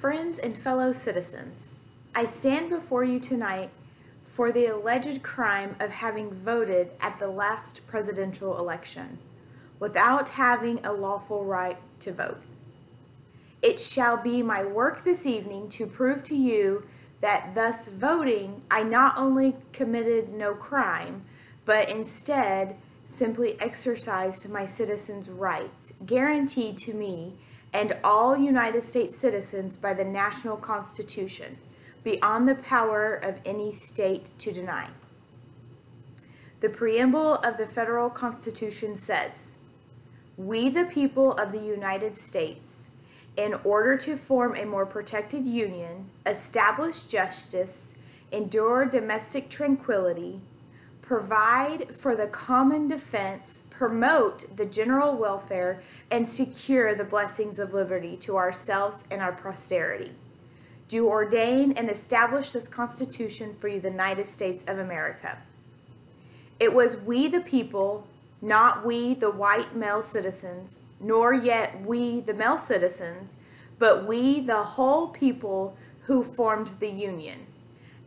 Friends and fellow citizens, I stand before you tonight for the alleged crime of having voted at the last presidential election without having a lawful right to vote. It shall be my work this evening to prove to you that thus voting, I not only committed no crime, but instead simply exercised my citizens' rights, guaranteed to me and all United States citizens by the national Constitution, beyond the power of any state to deny. The preamble of the federal Constitution says, We, the people of the United States, in order to form a more protected union, establish justice, endure domestic tranquility, provide for the common defense, promote the general welfare, and secure the blessings of liberty to ourselves and our posterity. Do ordain and establish this Constitution for the United States of America. It was we the people, not we the white male citizens, nor yet we the male citizens, but we the whole people who formed the Union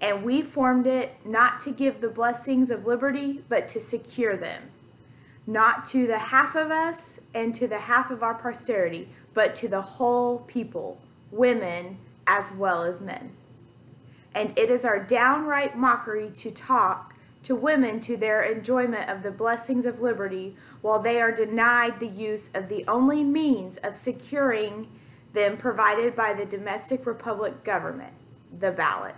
and we formed it not to give the blessings of liberty, but to secure them. Not to the half of us and to the half of our posterity, but to the whole people, women as well as men. And it is our downright mockery to talk to women to their enjoyment of the blessings of liberty while they are denied the use of the only means of securing them provided by the domestic republic government, the ballot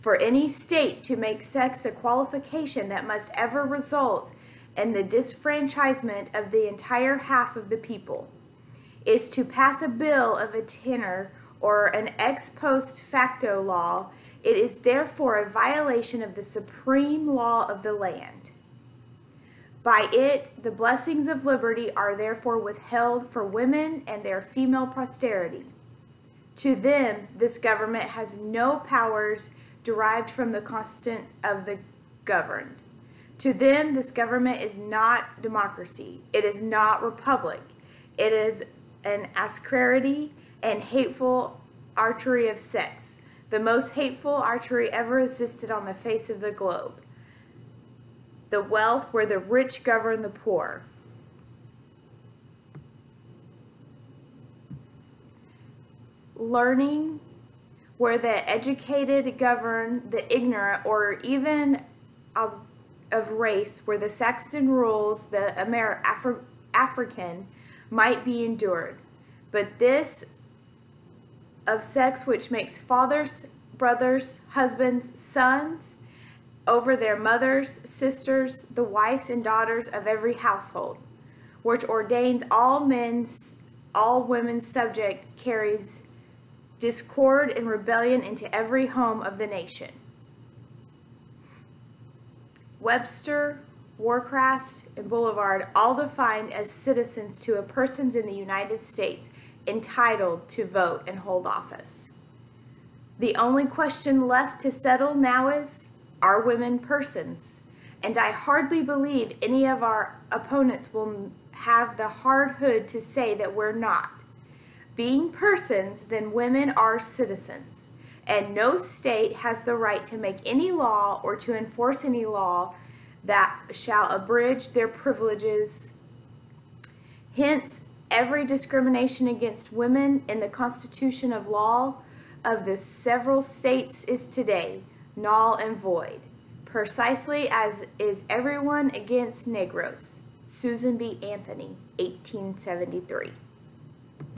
for any state to make sex a qualification that must ever result in the disfranchisement of the entire half of the people is to pass a bill of attainder or an ex post facto law. It is therefore a violation of the supreme law of the land. By it, the blessings of liberty are therefore withheld for women and their female posterity. To them, this government has no powers derived from the constant of the governed. To them, this government is not democracy. It is not republic. It is an ascriarity and hateful archery of sex, the most hateful archery ever existed on the face of the globe. The wealth where the rich govern the poor. Learning where the educated govern the ignorant, or even of, of race, where the Saxon rules the Amer- Afri- African, might be endured. But this of sex which makes fathers, brothers, husbands, sons over their mothers, sisters, the wives and daughters of every household, which ordains all men's, all women's subject carries discord and rebellion into every home of the nation. Webster, Worcester, and Bouvier all defined as citizens to a persons in the United States entitled to vote and hold office. The only question left to settle now is, are women persons? And I hardly believe any of our opponents will have the hard hood to say that we're not being persons, then women are citizens, and no state has the right to make any law or to enforce any law that shall abridge their privileges. Hence, every discrimination against women in the constitution of law of the several states is today null and void, precisely as is everyone against Negroes. Susan B. Anthony, 1873.